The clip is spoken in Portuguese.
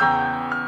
Música